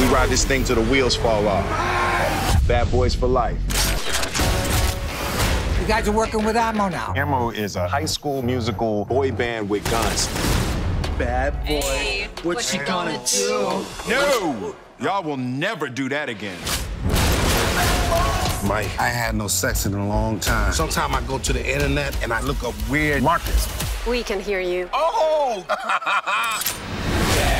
We ride this thing till the wheels fall off. Bad boys for life. You guys are working with Ammo now. Ammo is a high school musical boy band with guns. Bad boy. Hey, what, she gonna, gonna do? No! Y'all will never do that again. Mike, I had no sex in a long time. Sometimes I go to the internet and I look up weird markets. We can hear you. Oh!